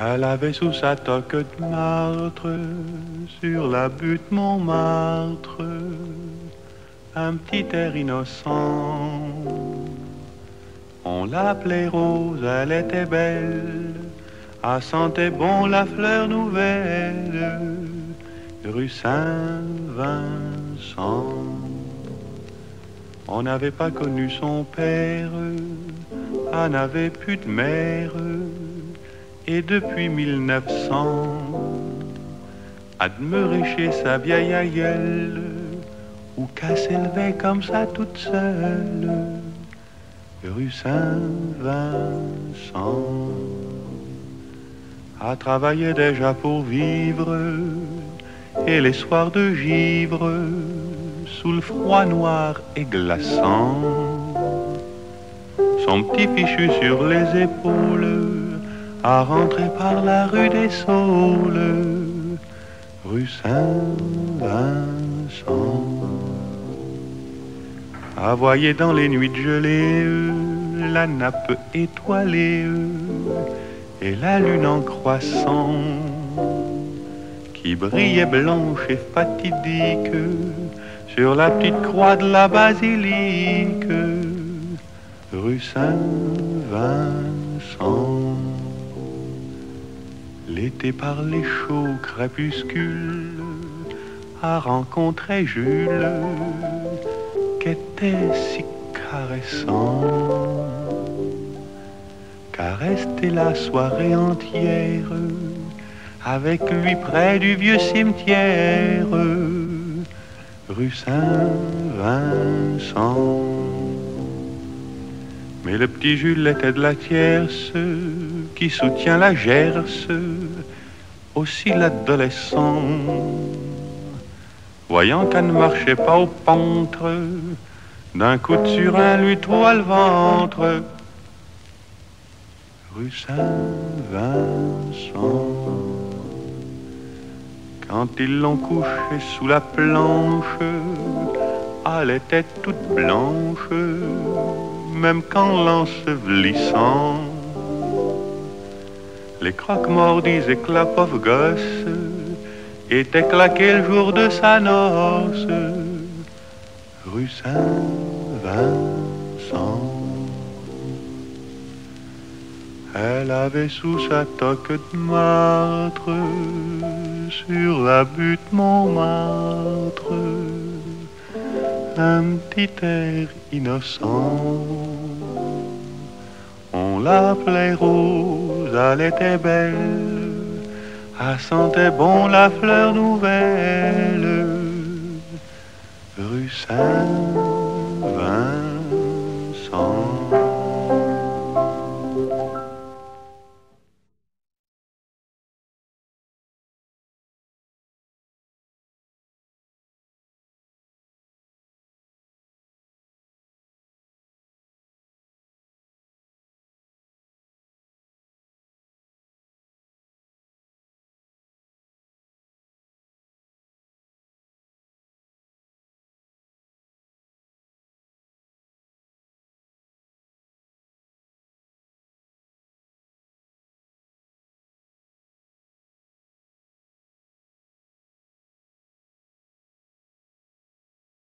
Elle avait sous sa toque de martre, sur la butte Montmartre, un petit air innocent. On l'appelait Rose, elle était belle, elle sentait bon la fleur nouvelle, rue Saint-Vincent. On n'avait pas connu son père, elle n'avait plus de mère et depuis 1900, à demeurer chez sa vieille aïeule, ou qu'elle s'élevait comme ça toute seule, rue Saint-Vincent. A travaillé déjà pour vivre, et les soirs de givre, sous le froid noir et glaçant, son petit fichu sur les épaules, à rentrer par la rue des Saules, rue Saint-Vincent. À voyer dans les nuits de gelée la nappe étoilée et la lune en croissant qui brillait blanche et fatidique sur la petite croix de la basilique, rue Saint-Vincent. L'été par les chauds crépuscules a rencontré Jules, qu'était si caressant, rester la soirée entière avec lui près du vieux cimetière, rue Saint-Vincent. Mais le petit Jules était de la tierce qui soutient la gerce, aussi l'adolescent. Voyant qu'elle ne marchait pas au pentre, d'un coup de surin lui trouva le ventre. Rue Saint-Vincent. Quand ils l'ont couchée sous la planche, elle était toute blanche même qu'en l'ensevelissant, les croque-morts disaient que la pauvre gosse était claquée le jour de sa noce, rue Saint-Vincent. Elle avait sous sa toque de martre, sur la butte Montmartre, un petit air innocent. L'appelait Rose, elle était belle, elle sentait bon la fleur nouvelle, rue Saint-Vincent.